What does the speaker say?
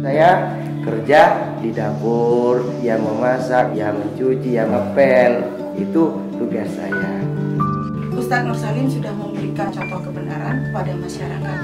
Saya kerja di dapur, yang memasak, yang mencuci, yang ngepel, itu tugas saya. Ustadz Nur Salim sudah memberikan contoh kebenaran kepada masyarakat.